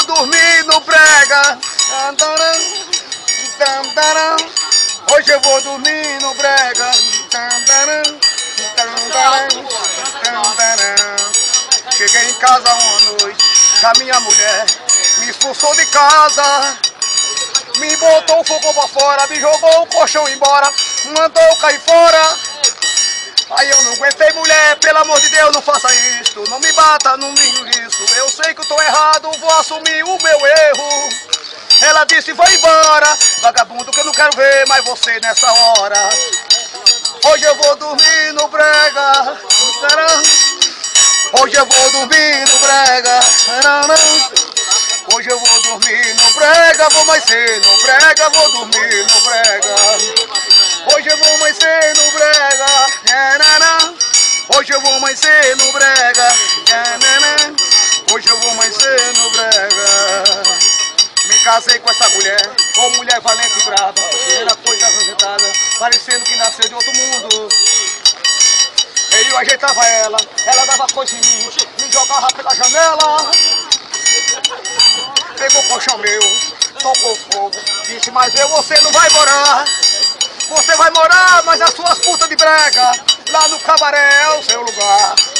dormir no brega. Hoje eu vou dormir no brega. Cheguei em casa uma noite, a minha mulher me expulsou de casa. Me botou o fogo pra fora, me jogou o colchão embora, mandou cair fora. Aí eu não aguentei, mulher, amor de Deus, não faça isso. Não me bata, não digo isso. Eu sei que eu tô errado, vou assumir o meu erro. Ela disse, vai embora, vagabundo que eu não quero ver mais você nessa hora. Hoje eu vou dormir no brega. Hoje eu vou dormir no brega. Hoje eu vou dormir no brega, vou mais cedo brega, vou dormir no brega. Hoje eu vou mais cedo Hoje eu vou mais cedo no brega. Hoje eu vou mais cedo no brega. Me casei com essa mulher, com mulher valente e brava. Primeira coisa apresentada, parecendo que nasceu de outro mundo. Eu ajeitava ela, ela dava coisa em mim, me jogava pela janela. Pegou o colchão meu, tocou fogo, disse, mas eu você não vai morar. Você vai morar, mas as suas putas de brega, lá no cabaré é o seu lugar.